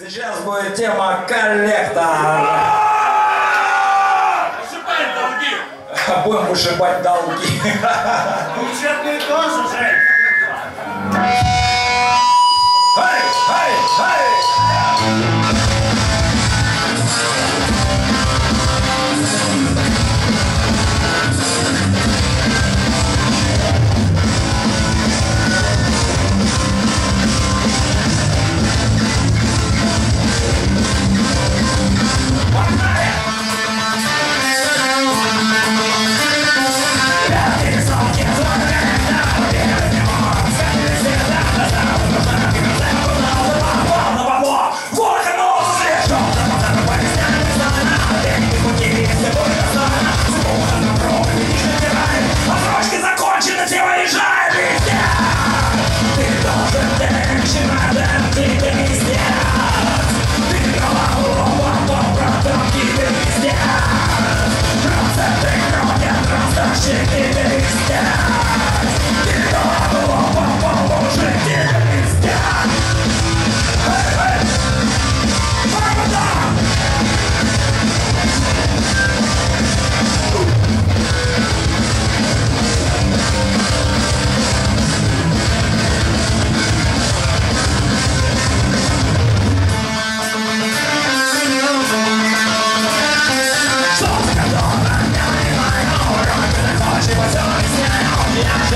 Сейчас будет тема коллектор. Ушибай долги! Будем ушибать долги. Учебные тоже, Жень!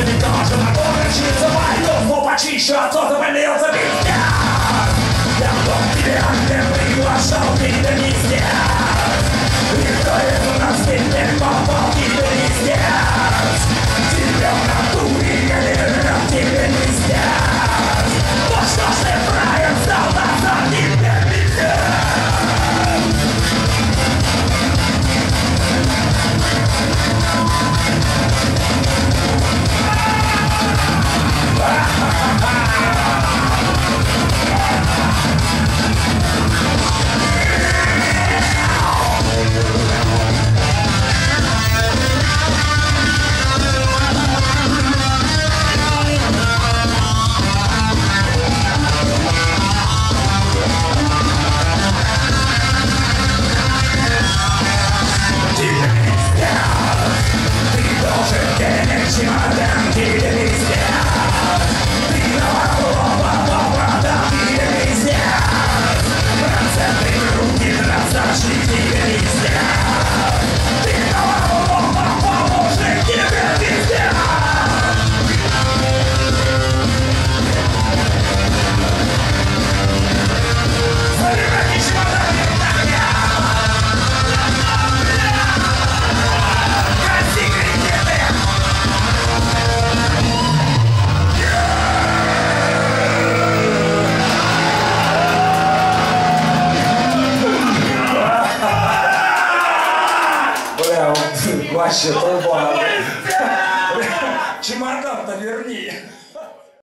你当着我的面吃着白肉，我吃着酸菜鱼。Бля, вот вообще труба. Чемодан-то верни.